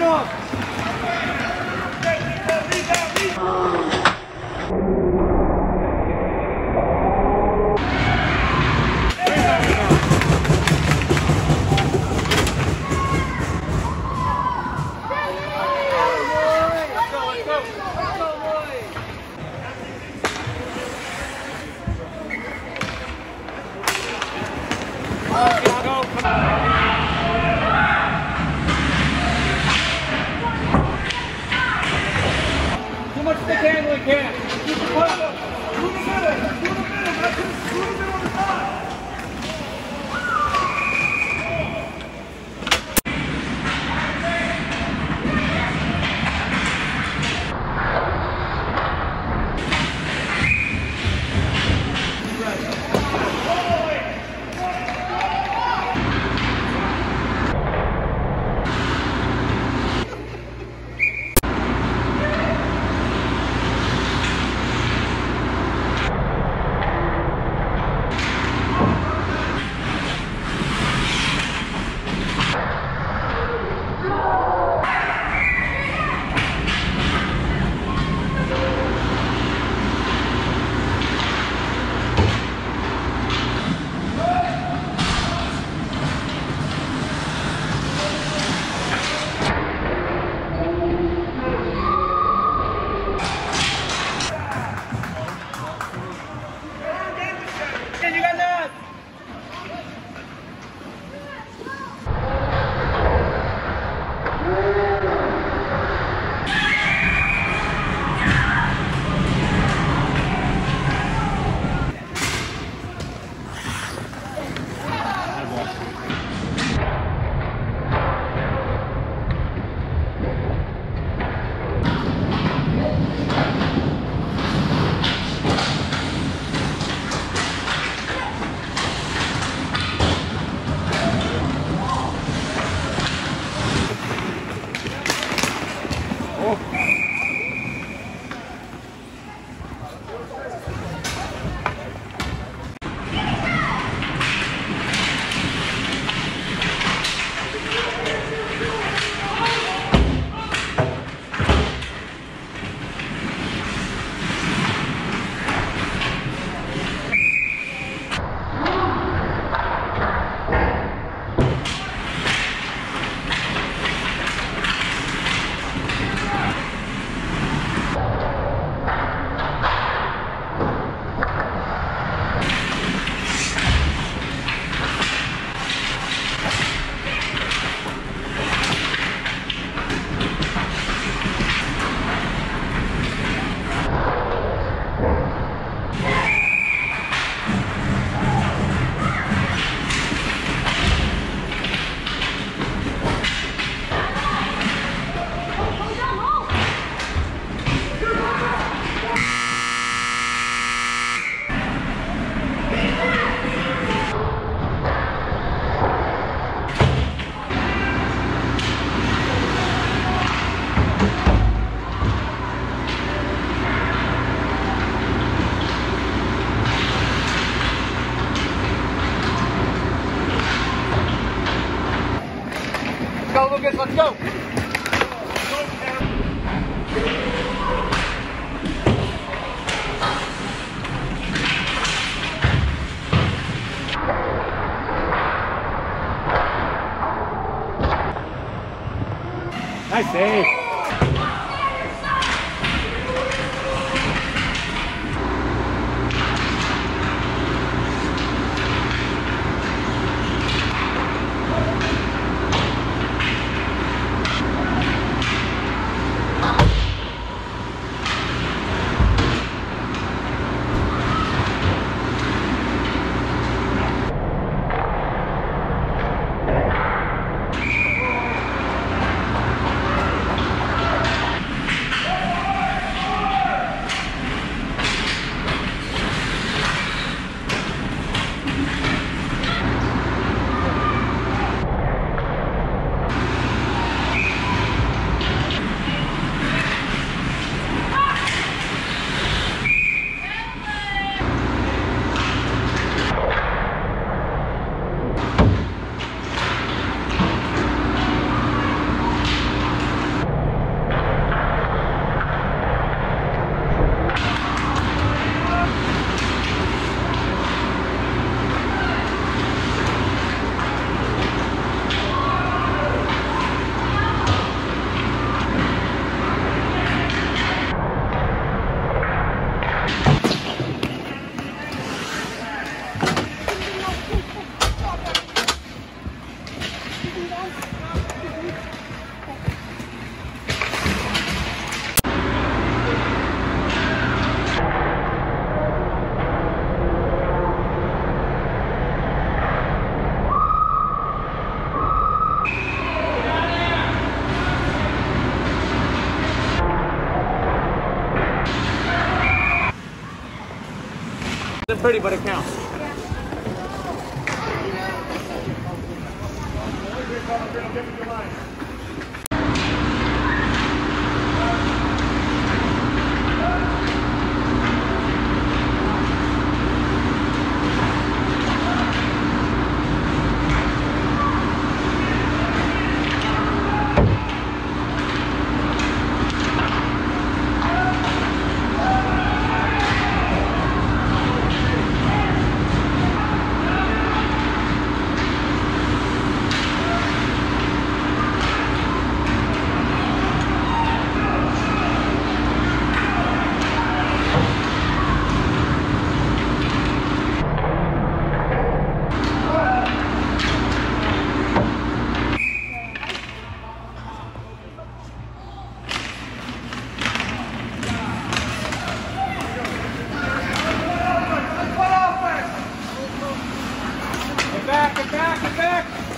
Magno! They can Let's go, Let's go. Nice save. Pretty, but it counts. Back, back.